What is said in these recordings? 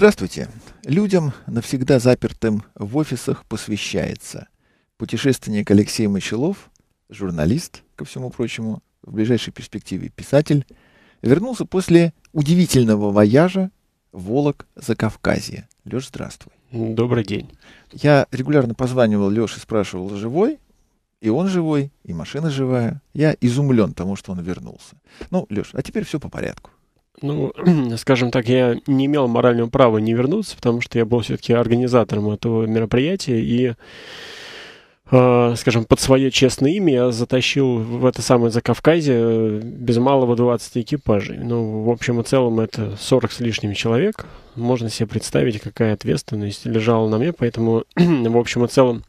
Здравствуйте. Людям, навсегда запертым в офисах, посвящается путешественник Алексей Мочелов, журналист, ко всему прочему, в ближайшей перспективе писатель, вернулся после удивительного вояжа Волок за Кавказье. Леш, здравствуй. Добрый день. Я регулярно позванивал Леше, спрашивал, живой? И он живой, и машина живая. Я изумлен тому, что он вернулся. Ну, Леш, а теперь все по порядку. Ну, скажем так, я не имел морального права не вернуться, потому что я был все-таки организатором этого мероприятия, и, э, скажем, под свое честное имя я затащил в это самое Закавказье без малого 20 экипажей. Ну, в общем и целом, это 40 с лишним человек. Можно себе представить, какая ответственность лежала на мне, поэтому, в общем и целом,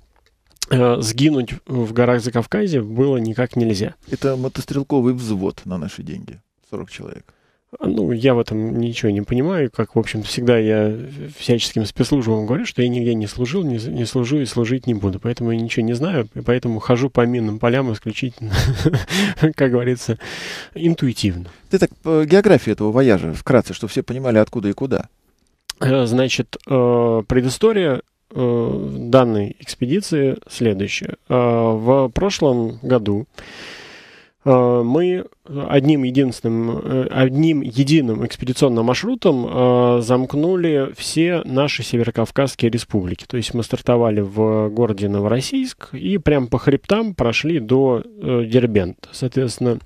э, сгинуть в горах Закавказья было никак нельзя. Это мотострелковый взвод на наши деньги. 40 человек. Ну, я в этом ничего не понимаю, как, в общем, всегда я всяческим спецслужбам говорю, что я нигде не служил, не, не служу и служить не буду. Поэтому я ничего не знаю, и поэтому хожу по минным полям исключительно, как говорится, интуитивно. Ты так по географии этого вояжа, вкратце, чтобы все понимали, откуда и куда. Э, значит, э, предыстория э, данной экспедиции следующая. В прошлом году Э, мы одним единственным, э, одним единым экспедиционным маршрутом э, замкнули все наши северокавказские республики. То есть мы стартовали в городе Новороссийск и прям по хребтам прошли до Дербента. Соответственно,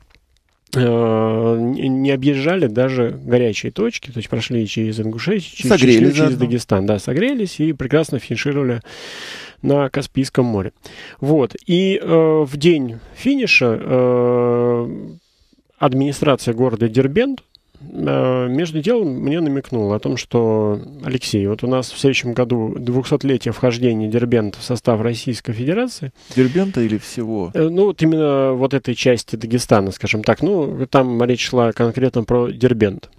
не объезжали даже горячие точки, то есть прошли через Ингушетию, через, через, через Дагестан, да, согрелись и прекрасно финишировали на Каспийском море. Вот. И э, в день финиша э, администрация города Дербент э, между делом мне намекнула о том, что, Алексей, вот у нас в следующем году 200-летие вхождения Дербента в состав Российской Федерации. Дербента или всего? Э, ну, вот именно вот этой части Дагестана, скажем так. Ну, там речь шла конкретно про Дербент.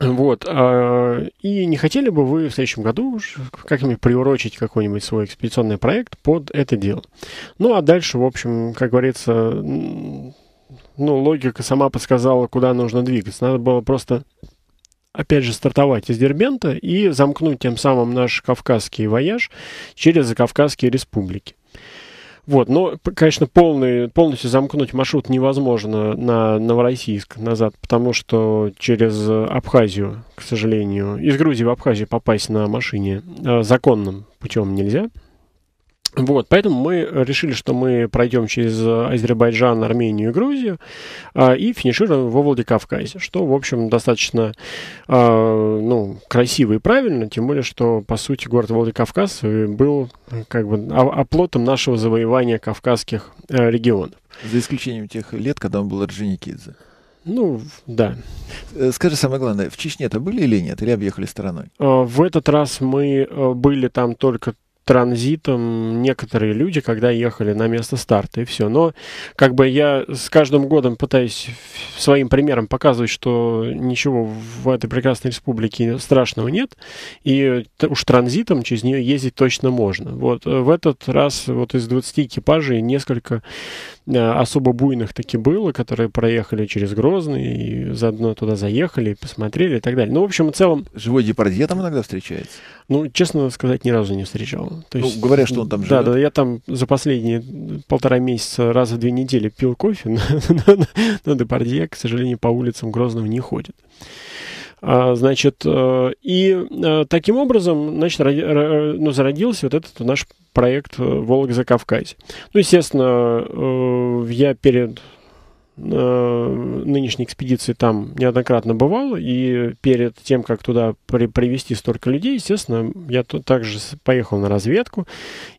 Вот. А, и не хотели бы вы в следующем году как-нибудь приурочить какой-нибудь свой экспедиционный проект под это дело? Ну, а дальше, в общем, как говорится, ну, логика сама подсказала, куда нужно двигаться. Надо было просто опять же, стартовать из Дербента и замкнуть тем самым наш кавказский вояж через Закавказские республики. Вот, но, конечно, полный, полностью замкнуть маршрут невозможно на Новороссийск назад, потому что через Абхазию, к сожалению, из Грузии в Абхазию попасть на машине э, законным путем нельзя. Вот, поэтому мы решили, что мы пройдем через Азербайджан, Армению и Грузию а, и финишируем во Владикавказе, что, в общем, достаточно а, ну, красиво и правильно, тем более, что, по сути, город Владикавказ был как бы оплотом нашего завоевания кавказских а, регионов. За исключением тех лет, когда он был Орджоникидзе. Ну, да. Э, скажи самое главное, в Чечне-то были или нет, или объехали стороной? В этот раз мы были там только транзитом некоторые люди, когда ехали на место старта, и все. Но как бы я с каждым годом пытаюсь своим примером показывать, что ничего в этой прекрасной республике страшного нет, и уж транзитом через нее ездить точно можно. Вот в этот раз вот из 20 экипажей несколько э, особо буйных таки было, которые проехали через Грозный, и заодно туда заехали, посмотрели и так далее. Ну, в общем, в целом... Живой депардье там иногда встречается? Ну, честно сказать, ни разу не встречал. То ну, есть, говорят, что он там живет. Да, да, я там за последние полтора месяца раз в две недели пил кофе, но, но Депардье, к сожалению, по улицам Грозного не ходит. А, значит, э, и э, таким образом, значит, ну, зародился вот этот наш проект э, «Волга за Кавказ». Ну, естественно, я перед нынешней экспедиции там неоднократно бывал, и перед тем, как туда при привести столько людей, естественно, я тут также поехал на разведку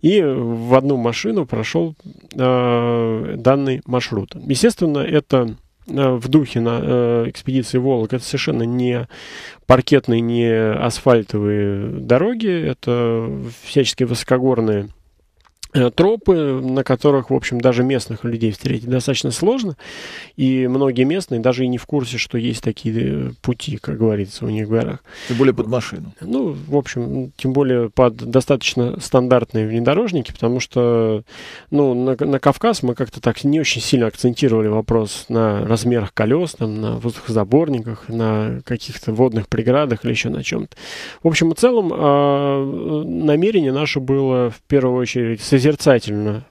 и в одну машину прошел э, данный маршрут. Естественно, это в духе на э, экспедиции Волок это совершенно не паркетные, не асфальтовые дороги, это всячески высокогорные Э, тропы, на которых, в общем, даже местных людей встретить достаточно сложно. И многие местные даже и не в курсе, что есть такие э, пути, как говорится, у них в горах. Тем более под машину. Ну, в общем, тем более под достаточно стандартные внедорожники, потому что, ну, на, на Кавказ мы как-то так не очень сильно акцентировали вопрос на размерах колес, там, на воздухозаборниках, на каких-то водных преградах или еще на чем-то. В общем и целом, э, намерение наше было в первую очередь созерцательно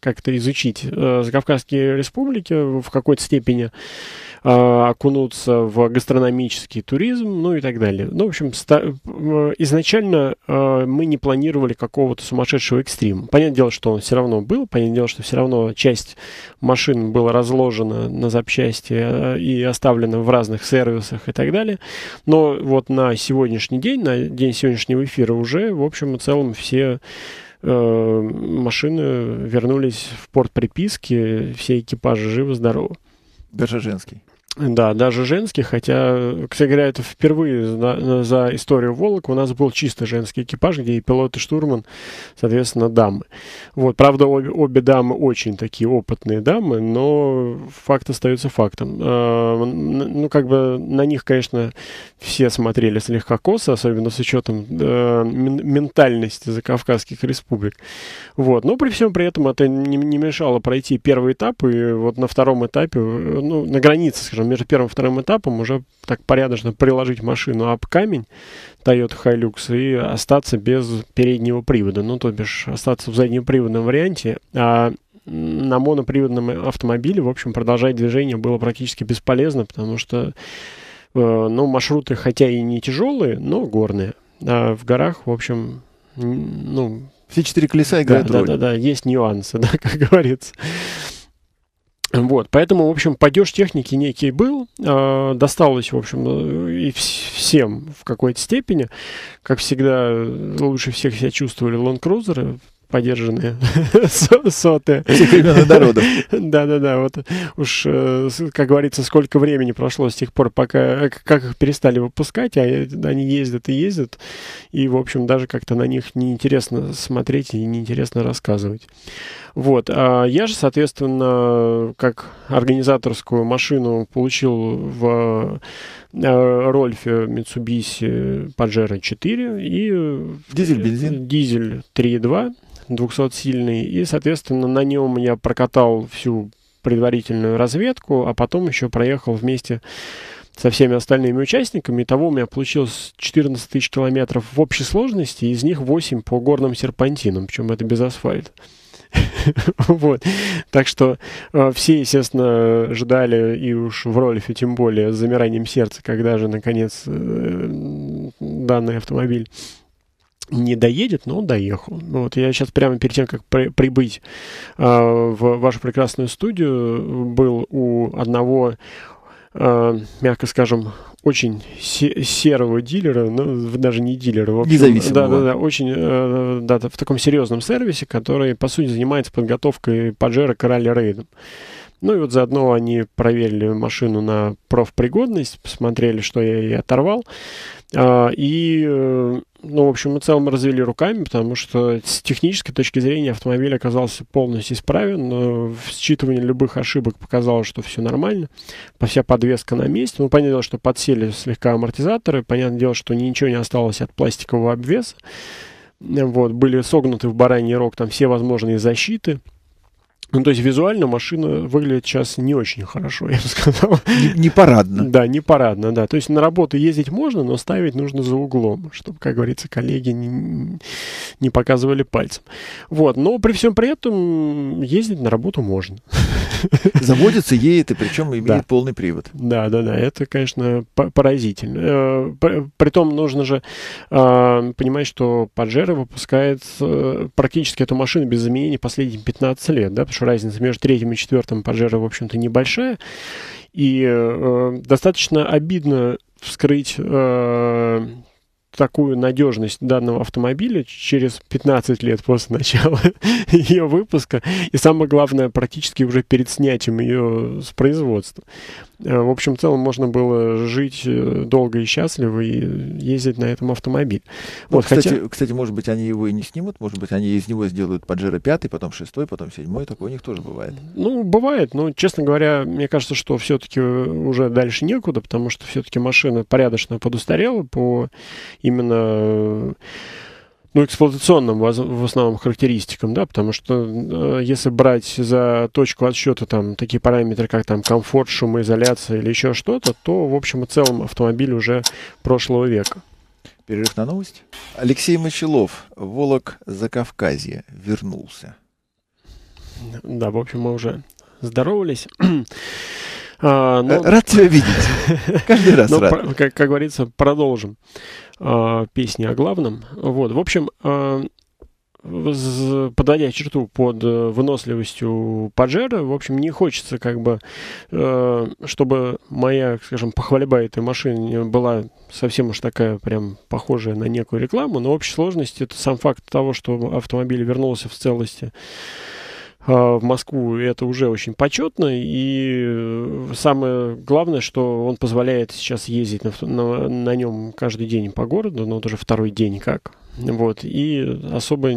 как-то изучить э, Закавказские республики в какой-то степени, э, окунуться в гастрономический туризм, ну и так далее. Ну, в общем, э, изначально э, мы не планировали какого-то сумасшедшего экстрима. Понятное дело, что он все равно был, понятное дело, что все равно часть машин была разложена на запчасти э, и оставлена в разных сервисах и так далее. Но вот на сегодняшний день, на день сегодняшнего эфира уже, в общем и целом, все машины вернулись в порт приписки, все экипажи живы-здоровы. Даже женский. Да, даже женский, хотя, кстати говоря, это впервые за, за историю Волок у нас был чисто женский экипаж, где и пилот, и штурман, соответственно, дамы. Вот, правда, обе, обе дамы очень такие опытные дамы, но факт остается фактом. А, ну, как бы на них, конечно, все смотрели слегка косо, особенно с учетом э, ментальности закавказских республик. Вот, но при всем при этом это не, не мешало пройти первый этап, и вот на втором этапе, ну, на границе, скажем, скажем, между первым и вторым этапом уже так порядочно приложить машину об камень Toyota Hilux и остаться без переднего привода. Ну, то бишь, остаться в заднеприводном варианте, а на моноприводном автомобиле, в общем, продолжать движение было практически бесполезно, потому что, э, ну, маршруты хотя и не тяжелые, но горные. А в горах, в общем, ну... Все четыре колеса играют да, роль. Да, да, да, есть нюансы, да, как говорится. Вот, поэтому, в общем, падеж техники некий был, э, досталось, в общем, и всем в какой-то степени. Как всегда, лучше всех себя чувствовали лонгкрузеры, подержанные сотые. Всех времен народов. Да-да-да, вот уж, э, как говорится, сколько времени прошло с тех пор, пока, как их перестали выпускать, а они ездят и ездят, и, в общем, даже как-то на них неинтересно смотреть и неинтересно рассказывать. Вот. А я же, соответственно, как организаторскую машину получил в э, Рольфе Mitsubishi Pajero 4 и дизель-бензин. Дизель 3.2 200-сильный. И, соответственно, на нем я прокатал всю предварительную разведку, а потом еще проехал вместе со всеми остальными участниками. Итого у меня получилось 14 тысяч километров в общей сложности, из них 8 по горным серпантинам, причем это без асфальта. вот. Так что э, все, естественно, ждали, и уж в Рольфе тем более, с замиранием сердца, когда же, наконец, э, данный автомобиль не доедет, но он доехал. Вот я сейчас прямо перед тем, как при, прибыть э, в вашу прекрасную студию, был у одного, э, мягко скажем, очень серого дилера, ну, даже не дилера, в общем, Независимого. Да, да, да, очень, э, да, в таком серьезном сервисе, который, по сути, занимается подготовкой Паджеро к ралли-рейдам. Ну и вот заодно они проверили машину на профпригодность, посмотрели, что я ей оторвал. А, и, э, ну, в общем, в целом развели руками, потому что с технической точки зрения автомобиль оказался полностью исправен. Но считывание любых ошибок показало, что все нормально. Вся подвеска на месте. Ну, понятное дело, что подсели слегка амортизаторы. Понятное дело, что ничего не осталось от пластикового обвеса. Вот, были согнуты в бараний рог там все возможные защиты. Ну, то есть визуально машина выглядит сейчас не очень хорошо, я бы сказал. Не, не парадно. Да, не парадно, да. То есть на работу ездить можно, но ставить нужно за углом, чтобы, как говорится, коллеги не, не показывали пальцем. Вот, но при всем при этом ездить на работу можно. Заводится, едет, и причем имеет да. полный привод. Да, да, да, это, конечно, поразительно. Э, притом нужно же а, понимать, что Pajero выпускает э, практически эту машину без заменения последние 15 лет, да, потому что разница между третьим и четвертым Pajero, в общем-то, небольшая. И э, достаточно обидно вскрыть э, такую надежность данного автомобиля через 15 лет после начала ее выпуска. И самое главное, практически уже перед снятием ее с производства. Э, в общем, целом можно было жить э, долго и счастливо и ездить на этом автомобиле. Ну, вот, кстати, хотя... кстати, может быть, они его и не снимут, может быть, они из него сделают Паджеро 5, потом 6, потом 7, такое у них тоже бывает. Ну, бывает, но, честно говоря, мне кажется, что все-таки уже дальше некуда, потому что все-таки машина порядочно подустарела по именно ну, эксплуатационным в основном характеристикам, да, потому что э, если брать за точку отсчета там такие параметры, как там комфорт, шумоизоляция или еще что-то, то, в общем и целом, автомобиль уже прошлого века. Перерыв на новость. Алексей Мочелов, Волок Закавказье, вернулся. Да, в общем, мы уже здоровались. А, ну, рад тебя видеть. Каждый раз ну, рад. Как, как говорится, продолжим а, песни о главном. Вот, в общем, а, подводя черту под э, выносливостью Паджеро, в общем, не хочется как бы, э, чтобы моя, скажем, похвальба этой машины была совсем уж такая прям похожая на некую рекламу, но общей сложности это сам факт того, что автомобиль вернулся в целости в Москву, это уже очень почетно. И э, самое главное, что он позволяет сейчас ездить на, на, на нем каждый день по городу, но вот уже второй день как. Вот, и особо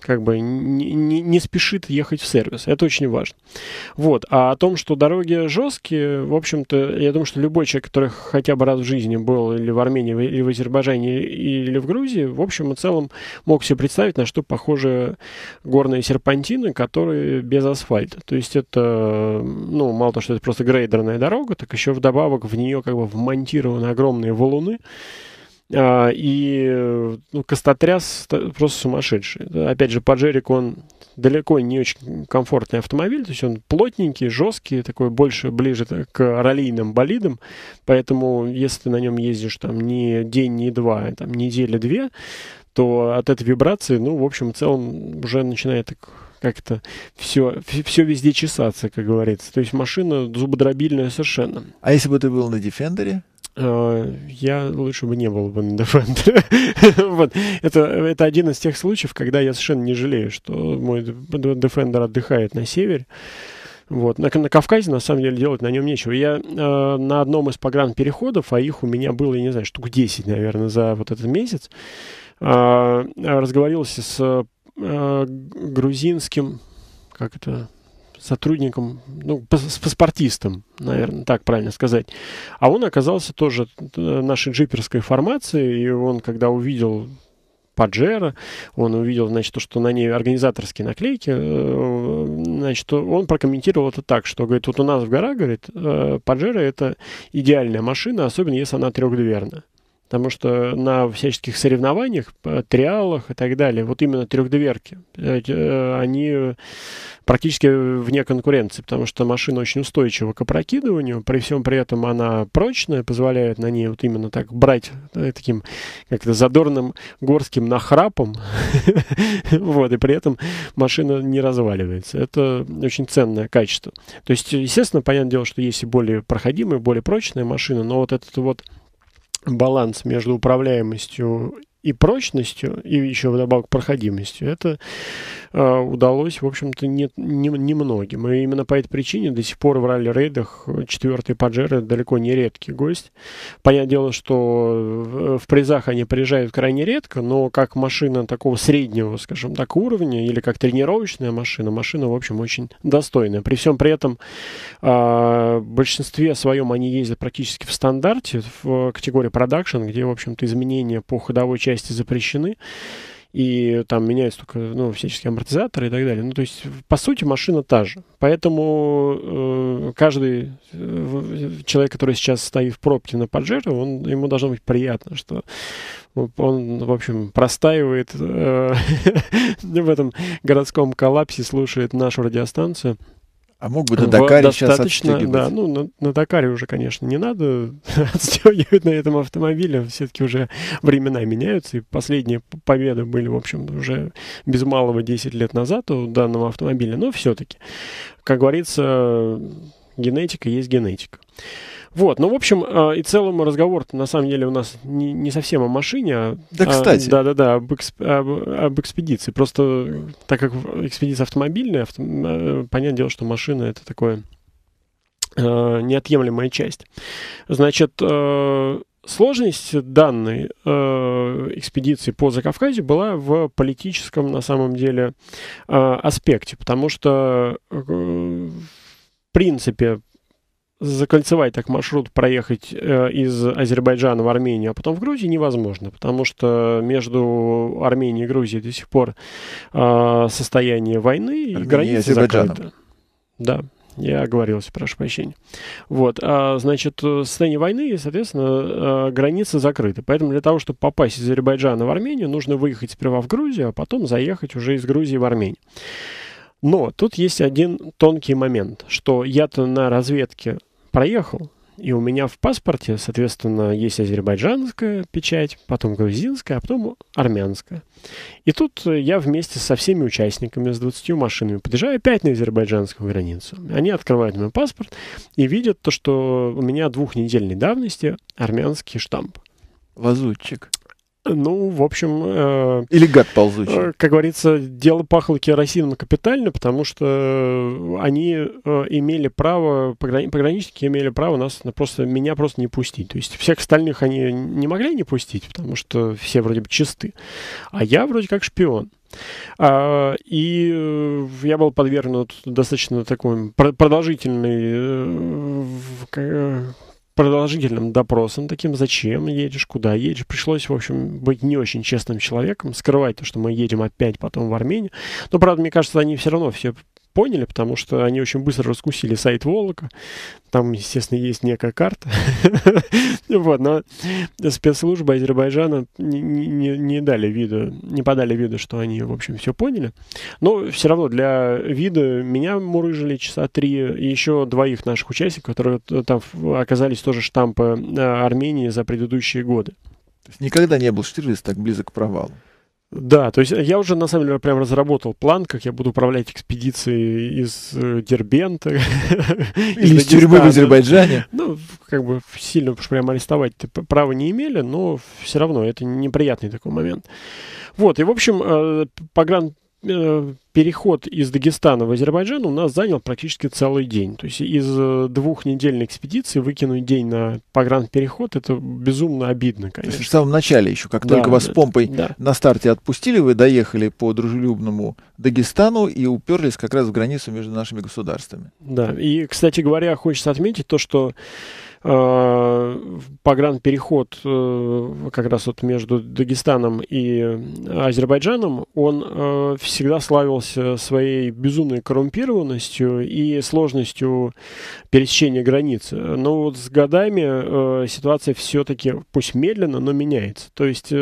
как бы не, не, не спешит ехать в сервис. Это очень важно. Вот. А о том, что дороги жесткие, в общем-то, я думаю, что любой человек, который хотя бы раз в жизни был или в Армении, или в Азербайджане, или в Грузии, в общем и целом мог себе представить, на что похожи горные серпантины, которые без асфальта. То есть это, ну, мало того, что это просто грейдерная дорога, так еще вдобавок в нее как бы вмонтированы огромные валуны, а, и ну, Костотряс просто сумасшедший. Опять же, Паджерик, он далеко не очень комфортный автомобиль, то есть он плотненький, жесткий, такой больше ближе к раллийным болидам, поэтому если ты на нем ездишь там не день, не два, а там неделя-две, то от этой вибрации, ну, в общем, в целом уже начинает так как-то все, все везде чесаться, как говорится. То есть машина зубодробильная совершенно. А если бы ты был на Дефендере? А, я лучше бы не был бы на Defender. вот. это, это один из тех случаев, когда я совершенно не жалею, что мой Defender отдыхает на севере. Вот. На, на Кавказе, на самом деле, делать на нем нечего. Я э, на одном из погранпереходов, а их у меня было, я не знаю, штук 10, наверное, за вот этот месяц, э, разговаривался с э, грузинским, как это, сотрудником, ну, с паспортистом, наверное, так правильно сказать. А он оказался тоже э, нашей джиперской формации, и он, когда увидел Паджеро, он увидел, значит, то, что на ней организаторские наклейки, э, значит, он прокомментировал это так, что, говорит, вот у нас в горах, говорит, э, Паджеро это идеальная машина, особенно если она трехдверная. Потому что на всяческих соревнованиях, триалах и так далее, вот именно трехдверки, они практически вне конкуренции, потому что машина очень устойчива к опрокидыванию, при всем при этом она прочная, позволяет на ней вот именно так брать э, таким как-то задорным горским нахрапом, вот, и при этом машина не разваливается. Это очень ценное качество. То есть, естественно, понятное дело, что есть и более проходимые, более прочные машины, но вот этот вот баланс между управляемостью и прочностью, и еще вдобавок проходимостью, это э, удалось, в общем-то, не, не, немногим. И именно по этой причине до сих пор в ралли-рейдах четвертый Паджеро далеко не редкий гость. Понятное дело, что в, призах они приезжают крайне редко, но как машина такого среднего, скажем так, уровня, или как тренировочная машина, машина, в общем, очень достойная. При всем при этом э, в большинстве своем они ездят практически в стандарте, в категории продакшн, где, в общем-то, изменения по ходовой части части запрещены, и там меняются только ну, всяческие амортизаторы и так далее. Ну, то есть, по сути, машина та же. Поэтому э, каждый э, человек, который сейчас стоит в пробке на Паджеро, он, ему должно быть приятно, что он, в общем, простаивает э, в этом городском коллапсе, слушает нашу радиостанцию. А мог бы на Дакаре сейчас отстегивать? Да, ну, на, на Дакаре уже, конечно, не надо отстегивать на этом автомобиле. Все-таки уже времена меняются, и последние победы были, в общем, уже без малого 10 лет назад у данного автомобиля. Но все-таки, как говорится, генетика есть генетика. Вот, ну, в общем, э, и целом разговор на самом деле у нас не, не совсем о машине, а... Да, кстати. Да-да-да, об, эксп, об, об экспедиции. Просто так как экспедиция автомобильная, авто, э, понятное дело, что машина это такое э, неотъемлемая часть. Значит, э, сложность данной э, экспедиции по Закавказью была в политическом, на самом деле, э, аспекте, потому что, э, в принципе, закольцевать так маршрут, проехать э, из Азербайджана в Армению, а потом в Грузию невозможно, потому что между Арменией и Грузией до сих пор э, состояние войны и границы закрыты. Да, я оговорился, прошу прощения. Вот, а, значит, состояние войны, и, соответственно, границы закрыты. Поэтому для того, чтобы попасть из Азербайджана в Армению, нужно выехать сперва в Грузию, а потом заехать уже из Грузии в Армению. Но тут есть один тонкий момент, что я-то на разведке проехал, и у меня в паспорте, соответственно, есть азербайджанская печать, потом грузинская, а потом армянская. И тут я вместе со всеми участниками, с 20 машинами, подъезжаю опять на азербайджанскую границу. Они открывают мой паспорт и видят то, что у меня двухнедельной давности армянский штамп. Лазутчик. Ну, в общем... Э, Или гад ползучий. Э, как говорится, дело пахло керосином капитально, потому что они э, имели право, пограни- пограничники имели право нас на просто, меня просто не пустить. То есть всех остальных они не могли не пустить, потому что все вроде бы чисты. А я вроде как шпион. А, и э, я был подвергнут достаточно такой продолжительной э, э, продолжительным допросом таким, зачем едешь, куда едешь. Пришлось, в общем, быть не очень честным человеком, скрывать то, что мы едем опять потом в Армению. Но, правда, мне кажется, они все равно все поняли, потому что они очень быстро раскусили сайт Волока. Там, естественно, есть некая карта. вот, но спецслужбы Азербайджана не, дали виду, не подали виду, что они, в общем, все поняли. Но все равно для вида меня мурыжили часа три, и еще двоих наших участников, которые там оказались тоже штампы э, Армении за предыдущие годы. Никогда не был Штирлиц так близок к провалу. Да, то есть я уже на самом деле прям разработал план, как я буду управлять экспедицией из э, Дербента. Или из тюрьмы в Азербайджане. Ну, как бы сильно уж прям арестовать права не имели, но все равно это неприятный такой момент. Вот, и в общем, э, погран Э, переход из Дагестана в Азербайджан у нас занял практически целый день. То есть из э, двухнедельной экспедиции выкинуть день на погранпереход, это безумно обидно, конечно. То есть в самом начале еще, как да, только вас с помпой да. на старте отпустили, вы доехали по дружелюбному Дагестану и уперлись как раз в границу между нашими государствами. Да, и, кстати говоря, хочется отметить то, что Э, погранпереход э, как раз вот между Дагестаном и Азербайджаном, он э, всегда славился своей безумной коррумпированностью и сложностью пересечения границы. Но вот с годами ситуация все-таки, пусть медленно, но меняется. То есть,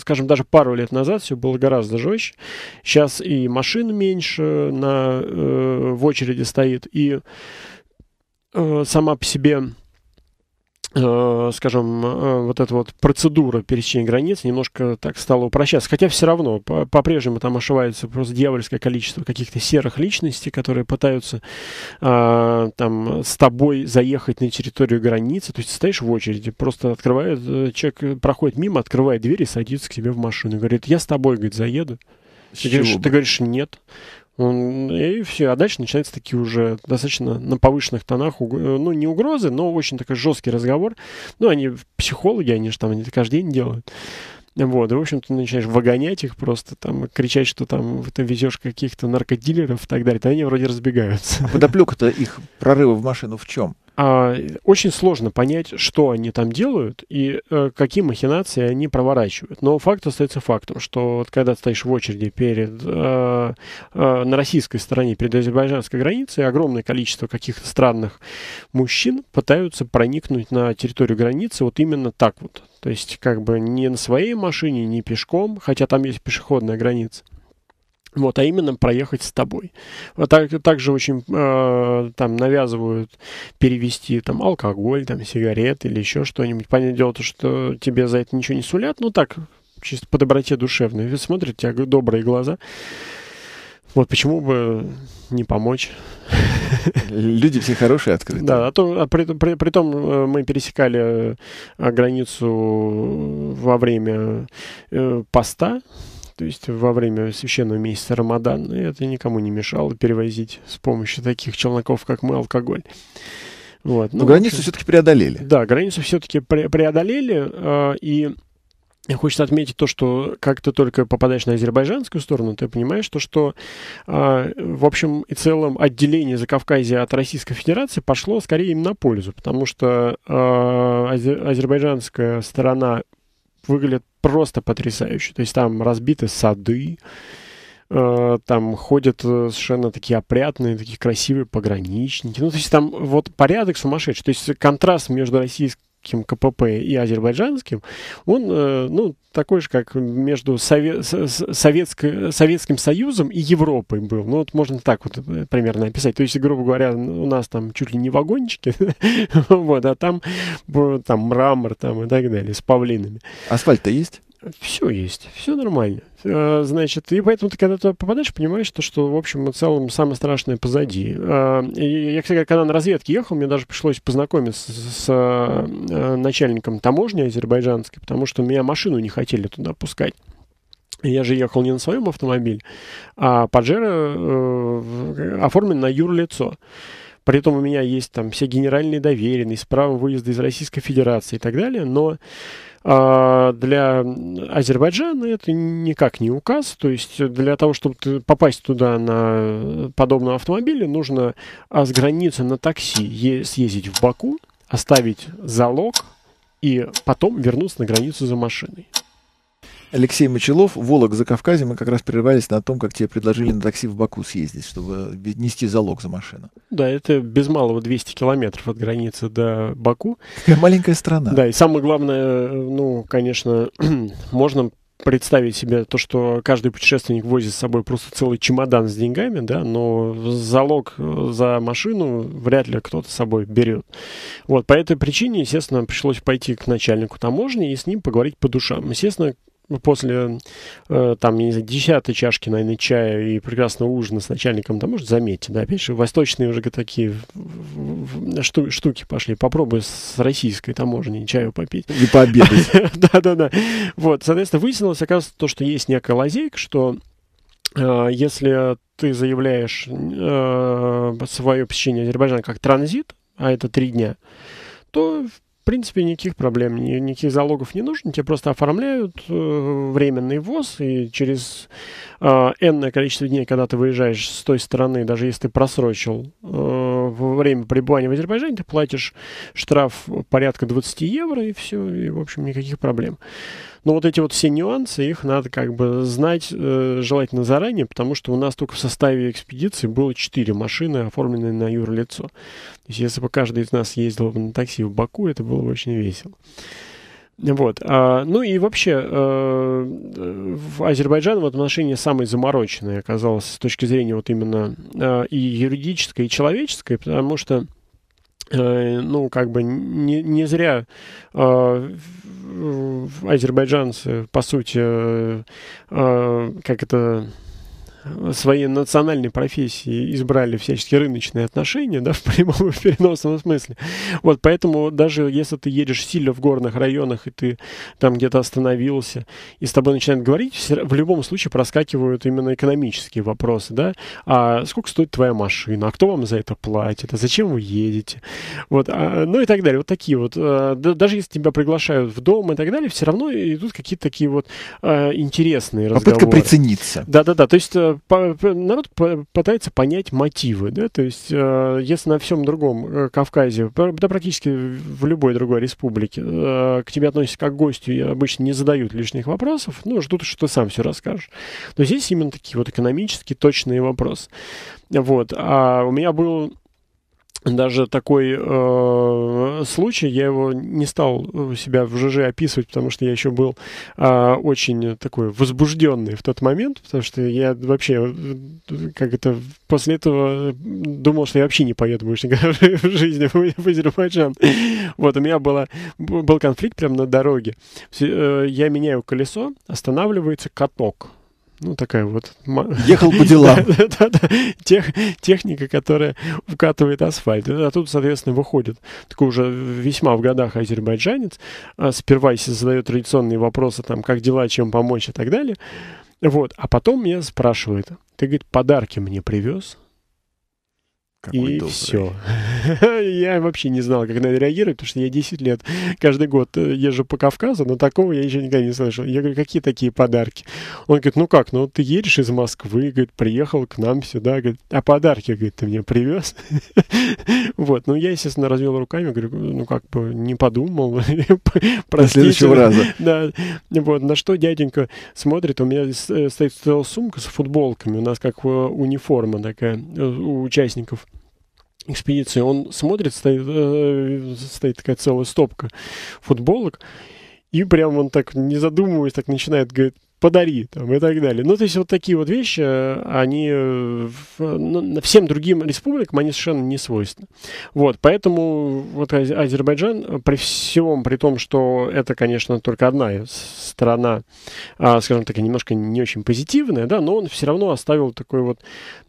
скажем, даже пару лет назад все было гораздо жестче. Сейчас и машин меньше на, в очереди стоит, и сама по себе Э, скажем, э, вот эта вот процедура пересечения границ немножко так стала упрощаться. Хотя все равно по-прежнему там ошивается просто дьявольское количество каких-то серых личностей, которые пытаются а, там с тобой заехать на территорию границы. То есть стоишь в очереди, просто открывает, э, человек проходит мимо, открывает дверь и садится к себе в машину. Говорит, я с тобой, говорит, заеду. Ты говоришь, ты говоришь, нет. И все, а дальше начинаются такие уже достаточно на повышенных тонах, ну, не угрозы, но очень такой жесткий разговор. Ну, они психологи, они же там они это каждый день делают. Вот, и, в общем, ты начинаешь выгонять их просто, там, кричать, что там ты везешь каких-то наркодилеров и так далее, то они вроде разбегаются. А подоплека-то их прорыва в машину в чем? А, очень сложно понять, что они там делают и э, какие махинации они проворачивают. Но факт остается фактом, что вот когда стоишь в очереди перед, э, э, на российской стороне, перед азербайджанской границей, огромное количество каких-то странных мужчин пытаются проникнуть на территорию границы вот именно так вот. То есть как бы не на своей машине, не пешком, хотя там есть пешеходная граница. Вот, а именно проехать с тобой. Вот так, также очень э, там навязывают перевести там алкоголь, там сигареты или еще что-нибудь. Понятное дело, то, что тебе за это ничего не сулят, ну так, чисто по доброте душевной. Смотрят тебя добрые глаза. Вот почему бы не помочь? Люди все хорошие, открытые. Да, а то, а при, при, при том э, мы пересекали э, границу во время э, поста, то есть во время священного месяца Рамадан, и это никому не мешало перевозить с помощью таких челноков, как мы, алкоголь. Вот. Но ну, границу все-таки преодолели. Да, границу все-таки пре- преодолели, э, и Хочется отметить то, что как ты только попадаешь на азербайджанскую сторону, ты понимаешь то, что, э, в общем и целом, отделение Закавказья от Российской Федерации пошло скорее им на пользу, потому что э, азер- азербайджанская сторона выглядит просто потрясающе. То есть там разбиты сады, э, там ходят совершенно такие опрятные, такие красивые пограничники. Ну, то есть там вот порядок сумасшедший. То есть контраст между российской КПП и азербайджанским, он, э, ну, такой же, как между Сове Советским Союзом и Европой был. Ну, вот можно так вот э, примерно описать. То есть, грубо говоря, у нас там чуть ли не вагончики, вот, а там, там мрамор там и так далее, с павлинами. Асфальт-то есть? Все есть, все нормально. Э, значит, и поэтому ты когда туда попадаешь, понимаешь, то, что, в общем и целом, самое страшное позади. И я, кстати, когда на разведке ехал, мне даже пришлось познакомиться с, э, начальником таможни азербайджанской, потому что меня машину не хотели туда пускать. Я же ехал не на своем автомобиле, а Паджеро э, оформлен на юрлицо. При этом у меня есть там все генеральные доверенные, с правом выезда из Российской Федерации и так далее, но а для Азербайджана это никак не указ. То есть для того, чтобы попасть туда на подобном автомобиле, нужно с границы на такси съездить в Баку, оставить залог и потом вернуться на границу за машиной. Алексей Мочелов, Волок за Кавказе. Мы как раз прерывались на том, как тебе предложили на такси в Баку съездить, чтобы нести залог за машину. Да, это без малого 200 километров от границы до Баку. Такая маленькая страна. Да, и самое главное, ну, конечно, можно представить себе то, что каждый путешественник возит с собой просто целый чемодан с деньгами, да, но залог за машину вряд ли кто-то с собой берет. Вот, по этой причине, естественно, пришлось пойти к начальнику таможни и с ним поговорить по душам. Естественно, после, э, там, не знаю, десятой чашки, наверное, чая и прекрасного ужина с начальником, да, может, заметьте, да, опять же, восточные уже такие шту штуки пошли. Попробуй с российской таможней чаю попить. И пообедать. Да-да-да. Вот, соответственно, выяснилось, оказывается, то, что есть некая лазейка, что э, если ты заявляешь э, свое посещение Азербайджана как транзит, а это три дня, то, в принципе, никаких проблем, никаких залогов не нужно. Тебе просто оформляют э, временный ввоз, и через э, энное количество дней, когда ты выезжаешь с той стороны, даже если ты просрочил э, во время пребывания в Азербайджане, ты платишь штраф порядка 20 евро, и все, и, в общем, никаких проблем. Но вот эти вот все нюансы, их надо как бы знать э, желательно заранее, потому что у нас только в составе экспедиции было 4 машины, оформленные на юрлицо. То есть если бы каждый из нас ездил бы на такси в Баку, это было бы очень весело. Вот. А, ну и вообще, э, в Азербайджан в отношении самый замороченный оказался с точки зрения вот именно э, и юридической, и человеческой, потому что Э, ну, как бы не, не зря э, азербайджанцы, по сути, э, э, как это своей национальной профессии избрали всяческие рыночные отношения, да, в прямом и в переносном смысле. Вот, поэтому даже если ты едешь сильно в горных районах, и ты там где-то остановился, и с тобой начинают говорить, в любом случае проскакивают именно экономические вопросы, да, а сколько стоит твоя машина, а кто вам за это платит, а зачем вы едете, вот, а, ну и так далее, вот такие вот, а, да, даже если тебя приглашают в дом и так далее, все равно идут какие-то такие вот а, интересные разговоры. Попытка прицениться. Да-да-да, то есть э, народ пытается понять мотивы, да, то есть э, если на всем другом э, Кавказе, да практически в любой другой республике э, к тебе относятся как к гостю и обычно не задают лишних вопросов, ну, ждут, что ты сам все расскажешь. Но здесь именно такие вот экономические точные вопросы. Вот. А у меня был даже такой э, случай, я его не стал себя в ЖЖ описывать, потому что я еще был э, очень такой возбужденный в тот момент, потому что я вообще, как это, после этого думал, что я вообще не поеду больше в жизни в Азербайджан. Вот, у меня было, был конфликт прямо на дороге. Э, я меняю колесо, останавливается каток Ну, такая вот... Ехал по делам. Тех, техника, которая вкатывает асфальт. А тут, соответственно, выходит такой уже весьма в годах азербайджанец. А сперва, если задает традиционные вопросы, там, как дела, чем помочь и так далее. Вот. А потом меня спрашивает, ты, говорит, подарки мне привез? Какой и добрый. все. я вообще не знал, как на это реагировать, потому что я 10 лет каждый год э, езжу по Кавказу, но такого я еще никогда не слышал. Я говорю, какие такие подарки? Он говорит, ну как, ну ты едешь из Москвы, говорит, приехал к нам сюда, говорит, а подарки, говорит, ты мне привез? вот, ну я, естественно, развел руками, говорю, ну как бы не подумал. До следующего раза. Да, вот, на что дяденька смотрит, у меня э, стоит сумка с футболками, у нас как униформа такая э, у участников экспедиции, он смотрит, стоит, э, стоит такая целая стопка футболок, и прям он так, не задумываясь, так начинает, говорит, подари там, и так далее. Ну, то есть вот такие вот вещи, они э, ну, всем другим республикам, они совершенно не свойственны. Вот, поэтому вот Азербайджан, при всем, при том, что это, конечно, только одна сторона, а, скажем так, немножко не очень позитивная, да, но он все равно оставил такой вот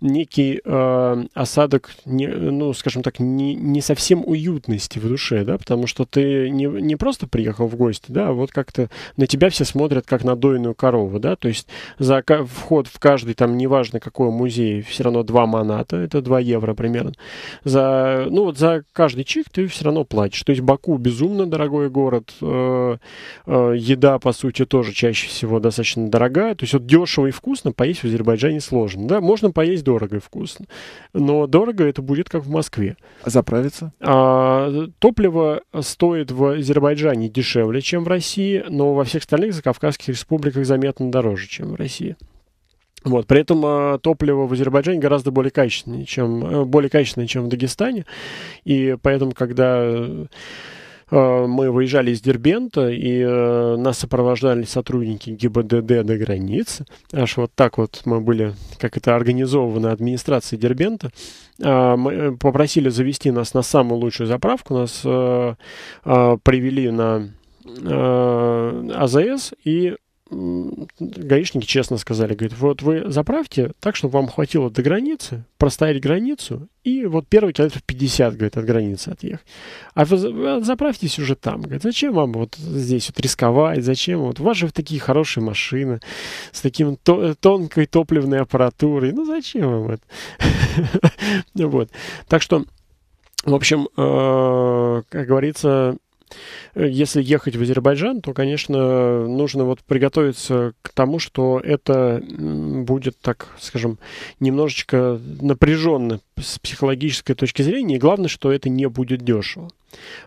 некий э, осадок, не, ну, скажем так, не, не совсем уютности в душе, да, потому что ты не, не просто приехал в гости, да, а вот как-то на тебя все смотрят как на дойную корову, второго, да, то есть за вход в каждый, там, неважно какой музей, все равно 2 маната, это 2 евро примерно. За, ну, вот за каждый чих ты все равно платишь. То есть Баку безумно дорогой город, э, э, еда, по сути, тоже чаще всего достаточно дорогая, то есть вот дешево и вкусно поесть в Азербайджане сложно, да, можно поесть дорого и вкусно, но дорого это будет как в Москве. А заправиться? А, топливо стоит в Азербайджане дешевле, чем в России, но во всех остальных закавказских республиках заметно заметно дороже, чем в России. Вот, при этом э, топливо в Азербайджане гораздо более качественное, чем, э, более качественное, чем в Дагестане. И поэтому, когда э, мы выезжали из Дербента, и э, нас сопровождали сотрудники ГИБДД до границы. Аж вот так вот мы были, как это организовано администрацией Дербента. Э, мы попросили завести нас на самую лучшую заправку. Нас э, э, привели на АЗС и гаишники честно сказали, говорит, вот вы заправьте так, чтобы вам хватило до границы, простоять границу, и вот первый километр 50, говорит, от границы отъехать. А вы заправьтесь уже там. Говорит, зачем вам вот здесь вот рисковать, зачем? Вот у вас же такие хорошие машины с таким то тонкой топливной аппаратурой. Ну, зачем вам это? Вот. Так что, в общем, э, как говорится, если ехать в Азербайджан, то, конечно, нужно вот приготовиться к тому, что это будет, так скажем, немножечко напряженно с психологической точки зрения, и главное, что это не будет дешево.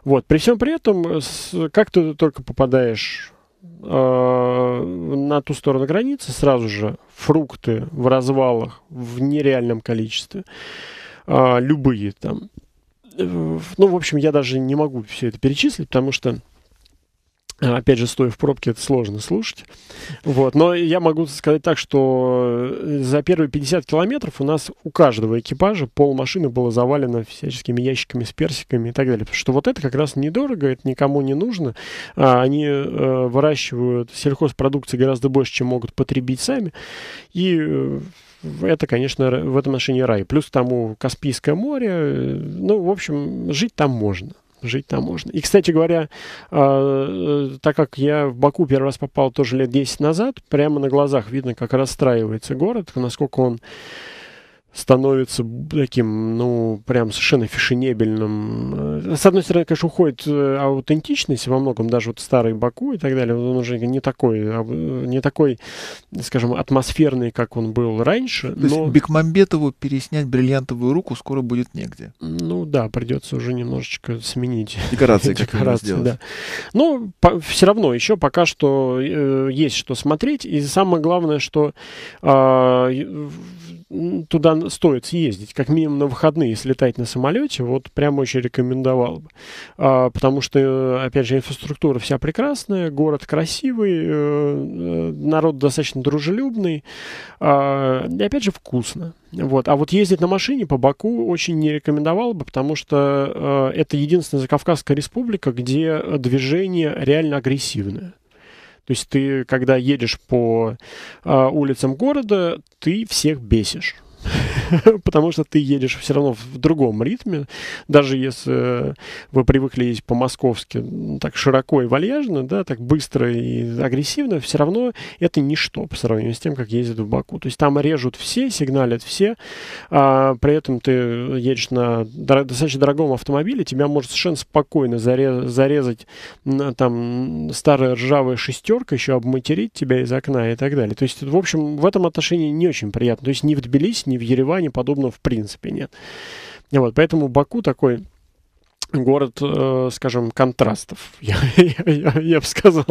Вот. При всем при этом, как ты только попадаешь э, на ту сторону границы, сразу же фрукты в развалах в нереальном количестве, э, любые там ну, в общем, я даже не могу все это перечислить, потому что Опять же, стоя в пробке, это сложно слушать. Вот. Но я могу сказать так, что э, за первые 50 километров у нас у каждого экипажа пол машины было завалено всяческими ящиками с персиками и так далее. Потому что вот это как раз недорого, это никому не нужно. А, они э, выращивают сельхозпродукции гораздо больше, чем могут потребить сами. И э, это, конечно, в этом отношении рай. Плюс к тому Каспийское море. Ну, в общем, жить там можно. Жить там можно. И, кстати говоря, э, так как я в Баку первый раз попал тоже лет 10 назад, прямо на глазах видно, как расстраивается город, насколько он становится таким, ну, прям совершенно фешенебельным. С одной стороны, конечно, уходит э, аутентичность во многом, даже вот старый Баку и так далее, он уже не такой, а, не такой, скажем, атмосферный, как он был раньше. То но... есть Бекмамбетову переснять бриллиантовую руку скоро будет негде. Ну да, придется уже немножечко сменить декорации, декорации да. Но по, все равно еще пока что э, есть что смотреть, и самое главное, что э, туда стоит съездить, как минимум на выходные, если летать на самолете, вот прям очень рекомендовал бы. А, потому что, опять же, инфраструктура вся прекрасная, город красивый, э, э, народ достаточно дружелюбный, а, и, опять же, вкусно. Вот. А вот ездить на машине по Баку очень не рекомендовал бы, потому что э, это единственная Закавказская республика, где движение реально агрессивное. То есть ты, когда едешь по э, улицам города, ты всех бесишь. потому что ты едешь все равно в другом ритме, даже если вы привыкли ездить по-московски так широко и вальяжно, да, так быстро и агрессивно, все равно это ничто по сравнению с тем, как ездят в Баку. То есть там режут все, сигналят все, а при этом ты едешь на достаточно дорогом автомобиле, тебя может совершенно спокойно зарез, зарезать там старая ржавая шестерка, еще обматерить тебя из окна и так далее. То есть, в общем, в этом отношении не очень приятно. То есть ни в Тбилиси, ни в Ереване подобного в принципе нет. Вот, поэтому Баку такой город, э, скажем, контрастов, я, я, я бы сказал.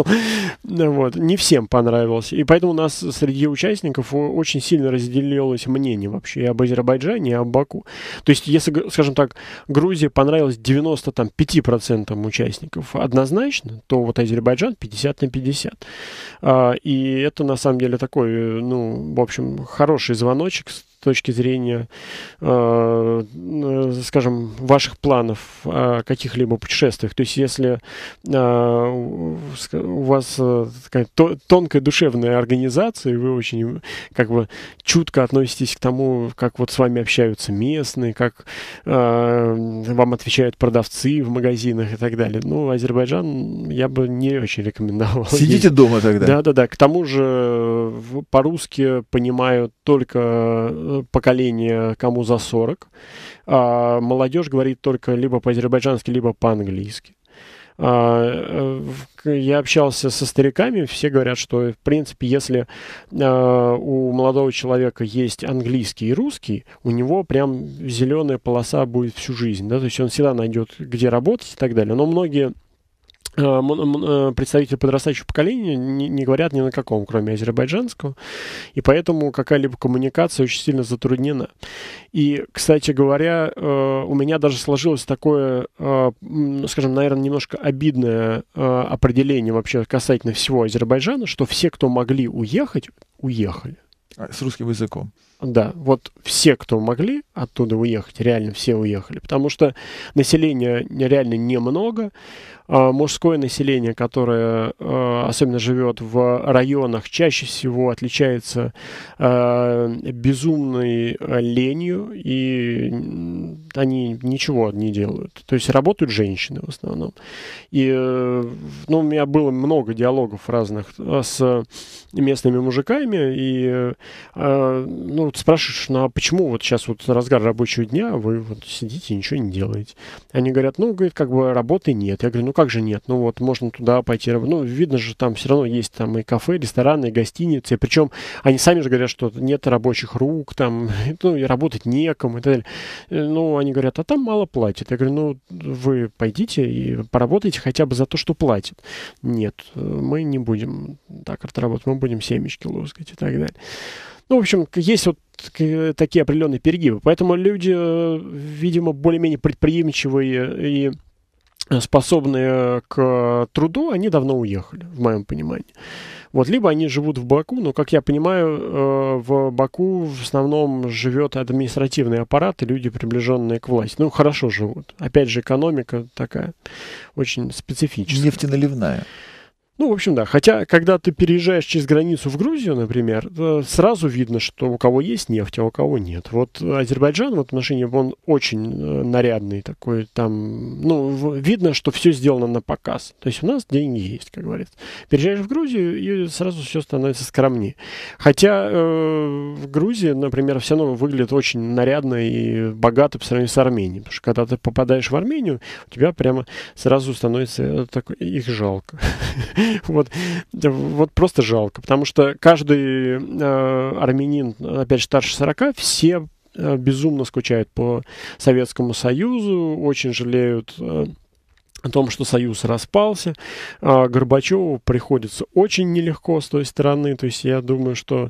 Вот. Не всем понравился. И поэтому у нас среди участников очень сильно разделилось мнение вообще и об Азербайджане, и об Баку. То есть, если, скажем так, Грузия понравилась 95% участников однозначно, то вот Азербайджан 50 на 50. А, и это на самом деле такой, ну, в общем, хороший звоночек точки зрения, э, э, скажем, ваших планов о каких-либо путешествиях. То есть, если э, у вас такая тонкая душевная организация, и вы очень как бы чутко относитесь к тому, как вот с вами общаются местные, как вам отвечают продавцы в магазинах и так далее. Ну, Азербайджан я бы не очень рекомендовал. Сидите дома тогда. Да-да-да. К тому же по-русски понимают только поколение, кому за 40. А молодежь говорит только либо по-азербайджански, либо по-английски. А, э, я общался со стариками, все говорят, что, в принципе, если а, у молодого человека есть английский и русский, у него прям зеленая полоса будет всю жизнь, да, то есть он всегда найдет, где работать и так далее. Но многие представители подрастающего поколения не, не говорят ни на каком, кроме азербайджанского, и поэтому какая-либо коммуникация очень сильно затруднена. И, кстати говоря, э, у меня даже сложилось такое, скажем, наверное, немножко обидное определение вообще касательно всего Азербайджана, что все, кто могли уехать, уехали. А, с русским языком. Да, вот все, кто могли оттуда уехать, реально все уехали, потому что населения реально немного, а, мужское население, которое а, особенно живет в районах, чаще всего отличается а, безумной ленью, и они ничего не делают. То есть работают женщины в основном. И ну, у меня было много диалогов разных с местными мужиками, и ну, спрашиваешь, ну а почему вот сейчас вот разгар рабочего дня вы вот сидите и ничего не делаете? Они говорят, ну, говорит, как бы работы нет. Я говорю, ну как же нет? Ну вот можно туда пойти. Ну, видно же, там все равно есть там и кафе, рестораны, и гостиницы. Причем они сами же говорят, что нет рабочих рук, там, ну, и работать некому и так далее. Э, ну, они говорят, а там мало платят. Я говорю, ну, вы пойдите и поработайте хотя бы за то, что платят. Нет, мы не будем так работать, мы будем семечки лоскать и так далее. Ну, в общем, есть вот такие определенные перегибы. Поэтому люди, э, видимо, более-менее предприимчивые и способные к труду, они давно уехали, в моем понимании. Вот, либо они живут в Баку, но, как я понимаю, э, в Баку в основном живет административный аппарат и люди, приближенные к власти. Ну, хорошо живут. Опять же, экономика такая очень специфическая. Нефтеналивная. Ну, в общем, да. Хотя, когда ты переезжаешь через границу в Грузию, например, сразу видно, что у кого есть нефть, а у кого нет. Вот Азербайджан в отношении, он очень э, нарядный такой. Там, ну, видно, что все сделано на показ. То есть у нас деньги есть, как говорится. Переезжаешь в Грузию, и сразу все становится скромнее. Хотя э, в Грузии, например, все равно выглядит очень нарядно и богато по сравнению с Арменией. Потому что когда ты попадаешь в Армению, у тебя прямо сразу становится э, так, их жалко. вот, вот просто жалко, потому что каждый э, армянин, опять же, старше 40, все э, безумно скучают по Советскому Союзу, очень жалеют э, о том, что Союз распался. А Горбачеву приходится очень нелегко с той стороны. То есть я думаю, что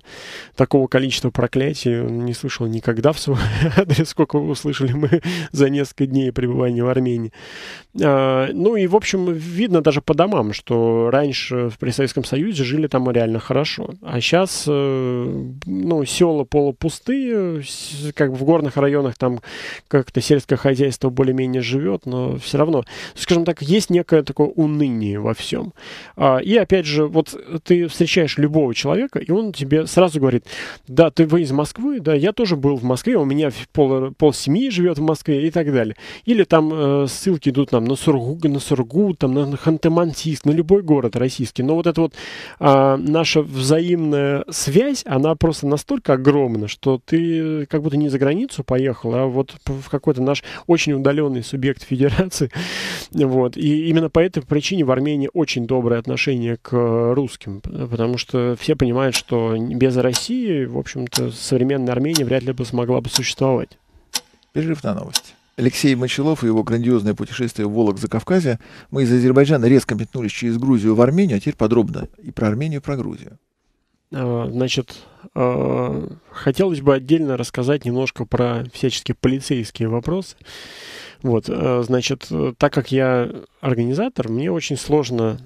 такого количества проклятий он не слышал никогда в свой адрес, сколько услышали мы за несколько дней пребывания в Армении. А, ну и, в общем, видно даже по домам, что раньше при Советском Союзе жили там реально хорошо. А сейчас, э, ну, села полупустые, как бы в горных районах там как-то сельское хозяйство более-менее живет, но все равно, скажем, так, есть некое такое уныние во всем. А, и опять же, вот ты встречаешь любого человека, и он тебе сразу говорит, да, ты вы из Москвы, да, я тоже был в Москве, у меня пол, пол семьи живет в Москве и так далее. Или там э, ссылки идут нам на Сургу, на Сургу, там на Ханты-Мансийск, на любой город российский. Но вот эта вот э, наша взаимная связь, она просто настолько огромна, что ты как будто не за границу поехал, а вот в какой-то наш очень удаленный субъект федерации. Вот. И именно по этой причине в Армении очень доброе отношение к русским, потому что все понимают, что без России, в общем-то, современная Армения вряд ли бы смогла бы существовать. Перерыв на новости. Алексей Мочелов и его грандиозное путешествие в Волок за Кавказе. Мы из Азербайджана резко метнулись через Грузию в Армению, а теперь подробно и про Армению, и про Грузию. А, значит, а, хотелось бы отдельно рассказать немножко про всяческие полицейские вопросы. Вот, а, значит, так как я организатор, мне очень сложно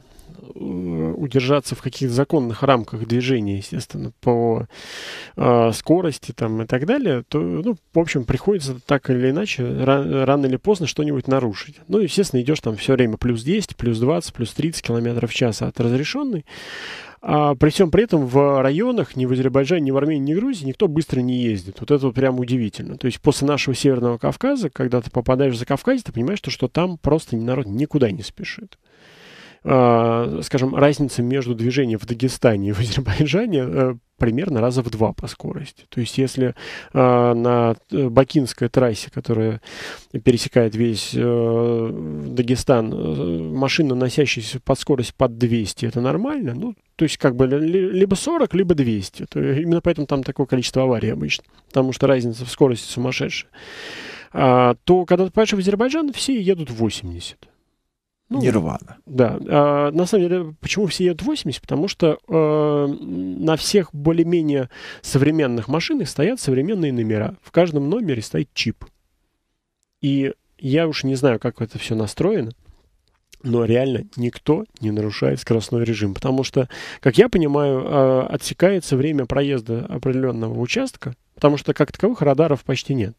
Э, удержаться в каких-то законных рамках движения, естественно, по э, скорости там и так далее, то, ну, в общем, приходится так или иначе ра- рано или поздно что-нибудь нарушить. Ну, естественно, идешь там все время плюс 10, плюс 20, плюс 30 километров в час от разрешенной. А при всем при этом в районах ни в Азербайджане, ни в Армении, ни в Грузии никто быстро не ездит. Вот это вот прям удивительно. То есть после нашего Северного Кавказа, когда ты попадаешь за Кавказ, ты понимаешь, что, что там просто народ никуда не спешит. А, скажем, разница между движением в Дагестане и в Азербайджане э, примерно раза в два по скорости. То есть если э, на Бакинской трассе, которая пересекает весь э, Дагестан, э, машина, носящаяся под скорость под 200, это нормально, ну, то есть как бы либо 40, либо 200. То именно поэтому там такое количество аварий обычно, потому что разница в скорости сумасшедшая. А, то когда ты поедешь в Азербайджан, все едут 80. Ну, Нирвана. Да. А, на самом деле, почему все едут 80? Потому что э, на всех более-менее современных машинах стоят современные номера. В каждом номере стоит чип. И я уж не знаю, как это все настроено, но реально никто не нарушает скоростной режим. Потому что, как я понимаю, э, отсекается время проезда определенного участка, потому что как таковых радаров почти нет.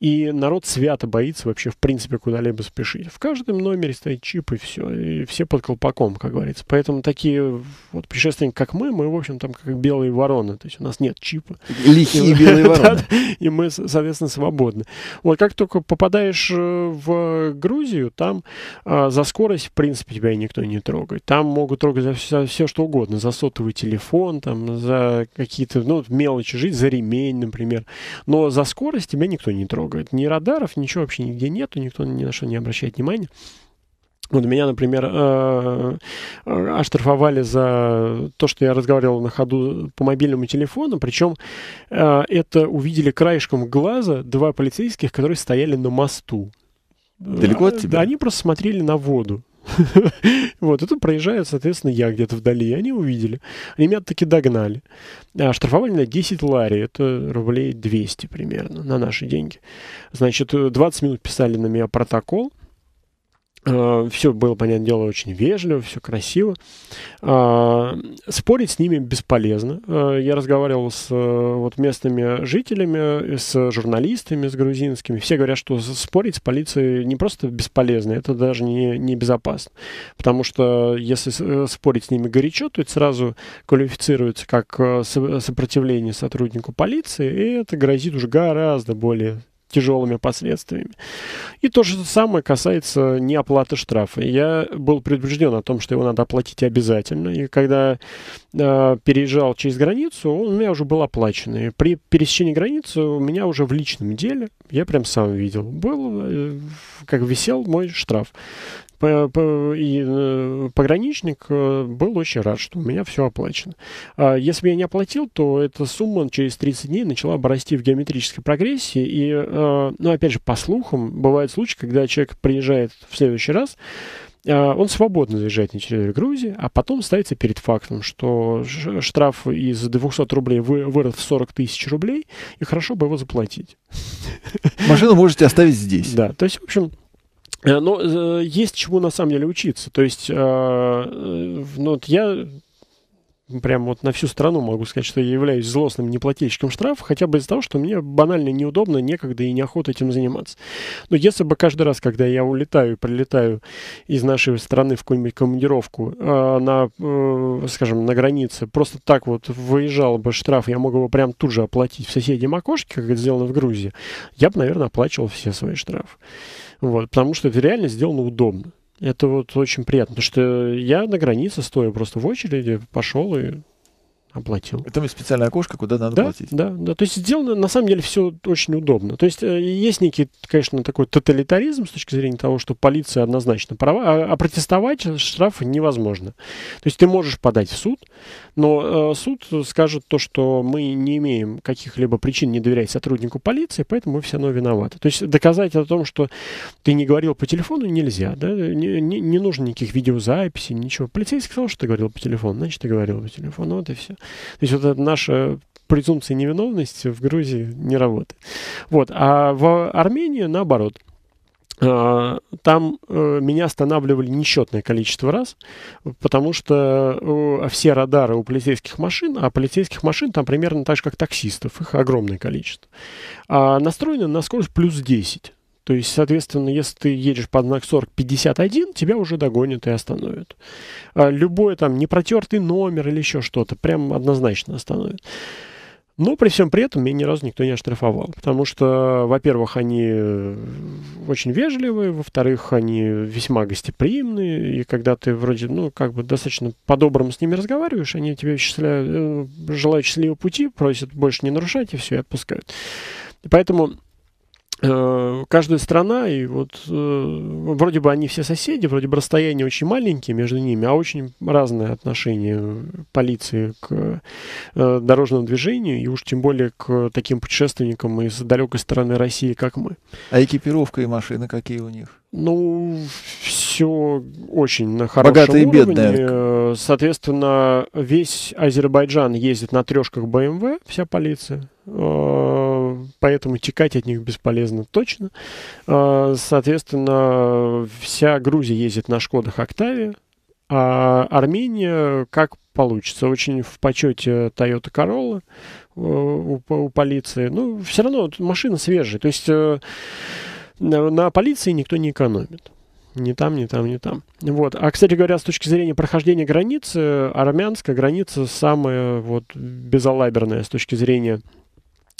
И народ свято боится вообще, в принципе, куда-либо спешить. В каждом номере стоит чип, и все. И все под колпаком, как говорится. Поэтому такие вот путешественники, как мы, мы, в общем, там как белые вороны. То есть у нас нет чипа. Лихие белые вороны. И мы, соответственно, свободны. Вот как только попадаешь э, в Грузию, там а, за скорость, в принципе, тебя никто не трогает. Там могут трогать за все, все что угодно. За сотовый телефон, там, за какие-то, ну, мелочи жить, за ремень, например. Но за скорость тебя никто не трогает трогает. Ни радаров, ничего вообще нигде нету, никто ни на что не обращает внимания. Вот меня, например, э, э, оштрафовали за то, что я разговаривал на ходу по мобильному телефону, причем э, это увидели краешком глаза два полицейских, которые стояли на мосту. Далеко от тебя? Да, они просто смотрели на воду. Вот, это проезжает, соответственно, я где-то вдали, они увидели. Они меня таки догнали. А штрафовали на 10 лари, это рублей 200 примерно, на наши деньги. Значит, 20 минут писали на меня протокол, Э, все было, понятное дело, очень вежливо, все красиво. А, спорить с ними бесполезно. Э, я разговаривал с э, вот, местными жителями, с журналистами, с грузинскими. Все говорят, что спорить с полицией не просто бесполезно, это даже не, не безопасно. Потому что если спорить с ними горячо, то это сразу квалифицируется как сопротивление сотруднику полиции, и это грозит уже гораздо более тяжелыми последствиями. И то же самое касается неоплаты штрафа. Я был предупрежден о том, что его надо оплатить обязательно. И когда э, переезжал через границу, он у меня уже был оплачен. И при пересечении границы у меня уже в личном деле, я прям сам видел, был, э, как висел мой штраф и э, пограничник э, был очень рад, что у меня все оплачено. А если бы я не оплатил, то эта сумма через 30 дней начала бы расти в геометрической прогрессии. И, э, ну, опять же, по слухам, бывают случаи, когда человек приезжает в следующий раз, он свободно заезжает на территорию Грузии, а потом ставится перед фактом, что штраф из 200 рублей вырос в 40 тысяч рублей, и хорошо бы его заплатить. Машину можете оставить здесь. Да, то есть, в общем, но э, есть чему на самом деле учиться. То есть, э, ну, вот я прям вот на всю страну могу сказать, что я являюсь злостным неплательщиком штрафа, хотя бы из-за того, что мне банально неудобно, некогда и неохота этим заниматься. Но если бы каждый раз, когда я улетаю и прилетаю из нашей страны в какую-нибудь командировку э, на, э, скажем, на границе, просто так вот выезжал бы штраф, я мог бы прям тут же оплатить в соседнем окошке, как это сделано в Грузии, я бы, наверное, оплачивал все свои штрафы. Вот, потому что это реально сделано удобно. Это вот очень приятно, потому что я на границе стою просто в очереди, пошел и оплатил. Это специальное окошко, куда надо да, платить. Да, да. То есть сделано на самом деле все очень удобно. То есть э, есть некий, конечно, такой тоталитаризм с точки зрения того, что полиция однозначно права, а, а протестовать штрафы невозможно. То есть ты можешь подать в суд, но э, суд скажет то, что мы не имеем каких-либо причин не доверять сотруднику полиции, поэтому мы все равно виноваты. То есть доказать о том, что ты не говорил по телефону, нельзя. Да? Не, не, не нужно никаких видеозаписей, ничего. Полицейский сказал, что ты говорил по телефону, значит, ты говорил по телефону, вот и все. То есть вот эта наша презумпция невиновности в Грузии не работает. Вот. А в Армении наоборот. А, там э, меня останавливали несчетное количество раз, потому что все радары у полицейских машин, а полицейских машин там примерно так же, как таксистов, их огромное количество, а настроены на скорость плюс 10. То есть, соответственно, если ты едешь под знак 40-51, тебя уже догонят и остановят. А любой там непротертый номер или еще что-то прям однозначно остановят. Но при всем при этом меня ни разу никто не оштрафовал. Потому что, во-первых, они э, очень вежливые, во-вторых, они весьма гостеприимные. И когда ты вроде, ну, как бы достаточно по-доброму с ними разговариваешь, они тебе счастливо, э, желают счастливого пути, просят больше не нарушать, и все, и отпускают. Поэтому каждая страна, и вот э, вроде бы они все соседи, вроде бы расстояния очень маленькие между ними, а очень разное отношение полиции к э, дорожному движению, и уж тем более к таким путешественникам из далекой стороны России, как мы. А экипировка и машины какие у них? Ну, все очень на хорошем Богатые уровне. бедные. Соответственно, весь Азербайджан ездит на трешках BMW, вся полиция. Э, поэтому текать от них бесполезно точно. Э, соответственно, вся Грузия ездит на Шкодах Октаве, а Армения как получится. Очень в почете Toyota Corolla э, у, у полиции. Ну, все равно машина свежая. То есть на полиции никто не экономит. Ни там, ни там, ни там. Вот. А, кстати говоря, с точки зрения прохождения границы, армянская граница самая вот безалаберная с точки зрения Э,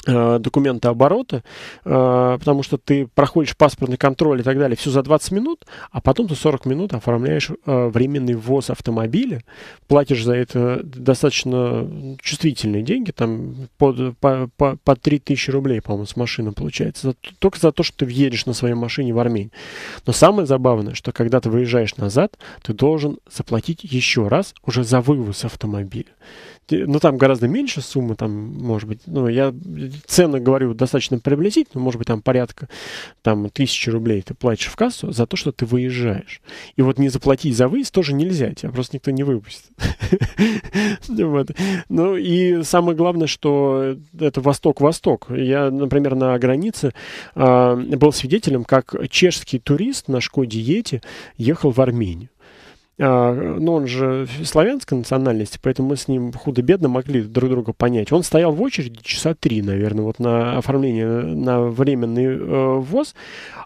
документа оборота, э, потому что ты проходишь паспортный контроль и так далее, все за 20 минут, а потом ты 40 минут оформляешь э, временный ввоз автомобиля, платишь за это достаточно чувствительные деньги, там под, по, по, по 3000 рублей, по-моему, с машины получается, за, только за то, что ты въедешь на своей машине в Армению. Но самое забавное, что когда ты выезжаешь назад, ты должен заплатить еще раз уже за вывоз автомобиля ну, там гораздо меньше суммы, там, может быть, ну, я цены говорю достаточно приблизительно, может быть, там порядка, там, тысячи рублей ты платишь в кассу за то, что ты выезжаешь. И вот не заплатить за выезд тоже нельзя, тебя просто никто не выпустит. Ну, и самое главное, что это Восток-Восток. Я, например, на границе э, был свидетелем, как чешский турист на Шкоде Ети ехал в Армению. А, ну, он же славянской национальности, поэтому мы с ним худо-бедно могли друг друга понять. Он стоял в очереди часа три, наверное, вот на оформление на временный э, ввоз,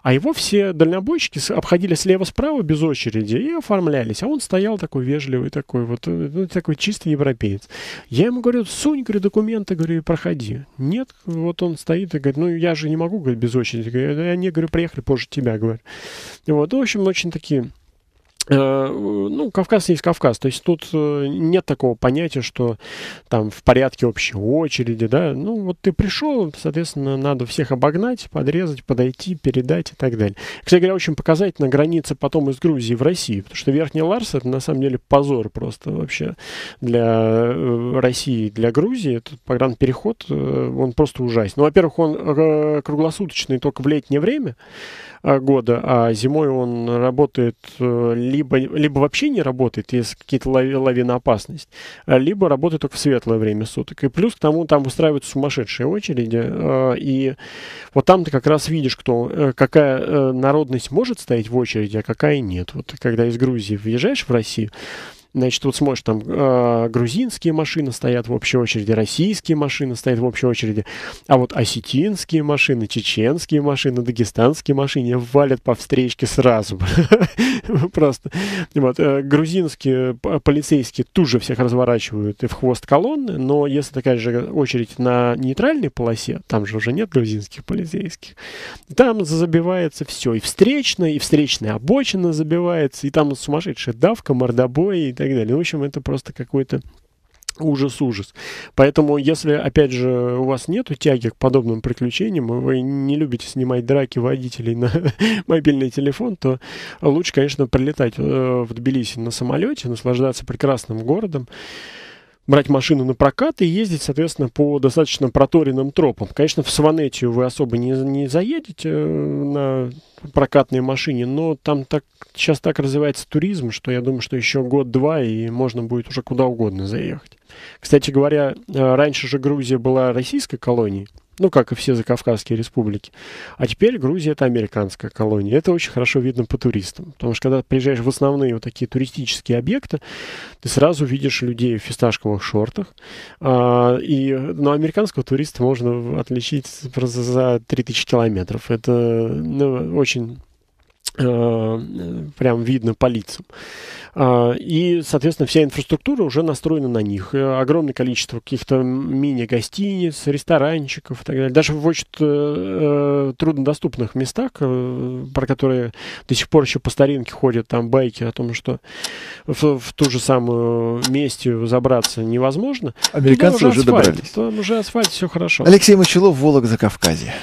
а его все дальнобойщики обходили слева-справа без очереди и оформлялись, а он стоял такой вежливый, такой вот, э, ну, такой чистый европеец. Я ему говорю, сунь, говорю, документы, говорю, проходи. Нет, вот он стоит и говорит, ну, я же не могу, говорит, без очереди. Говорю, они, говорю, приехали позже тебя, говорю. Вот, в общем, очень такие ну, Кавказ есть Кавказ. То есть тут э, нет такого понятия, что там в порядке общей очереди, да. Ну, вот ты пришел, соответственно, надо всех обогнать, подрезать, подойти, передать и так далее. Кстати говоря, очень показательно граница потом из Грузии в Россию, потому что Верхний Ларс это на самом деле позор просто вообще для э, России, для Грузии. Этот погранпереход, он просто ужасен. Ну, во-первых, он круглосуточный только в летнее время, Э, года, а зимой он работает э, либо, либо вообще не работает, есть какие-то лави, лавиноопасность, а либо работает только в светлое время суток. И плюс к тому там выстраиваются сумасшедшие очереди, э, и вот там ты как раз видишь, кто, какая народность может стоять в очереди, а какая нет. Вот когда из Грузии въезжаешь в Россию, Значит, вот смотришь, там э, грузинские машины стоят в общей очереди, российские машины стоят в общей очереди, а вот осетинские машины, чеченские машины, дагестанские машины валят по встречке сразу. Просто. Вот, э, грузинские полицейские тут же всех разворачивают и в хвост колонны, но если такая же очередь на нейтральной полосе, там же уже нет грузинских полицейских, там забивается все, и встречная, и встречная обочина забивается, и там сумасшедшая давка, мордобой и так далее. В общем, это просто какой-то ужас-ужас. Поэтому, если, опять же, у вас нет тяги к подобным приключениям, вы не любите снимать драки водителей на мобильный телефон, то лучше, конечно, прилетать э, в Тбилиси на самолете, наслаждаться прекрасным городом, брать машину на прокат и ездить, соответственно, по достаточно проторенным тропам. Конечно, в Сванетию вы особо не, не заедете э, на прокатной машине, но там так, сейчас так развивается туризм, что я думаю, что еще год-два и можно будет уже куда угодно заехать. Кстати говоря, э, раньше же Грузия была российской колонией, ну, как и все закавказские республики. А теперь Грузия — это американская колония. Это очень хорошо видно по туристам. Потому что когда приезжаешь в основные вот такие туристические объекты, ты сразу видишь людей в фисташковых шортах. А, и, но американского туриста можно отличить просто за 3000 километров. Это ну, очень прям видно по лицам. А, и, соответственно, вся инфраструктура уже настроена на них. Э, огромное количество каких-то мини-гостиниц, ресторанчиков и так далее. Даже в очень э, труднодоступных местах, э, про которые до сих пор еще по старинке ходят там байки о том, что в, в ту же самую месте забраться невозможно. Американцы уже, уже асфальт, добрались. Там уже асфальт, все хорошо. Алексей Мочелов, Волок за Кавказе.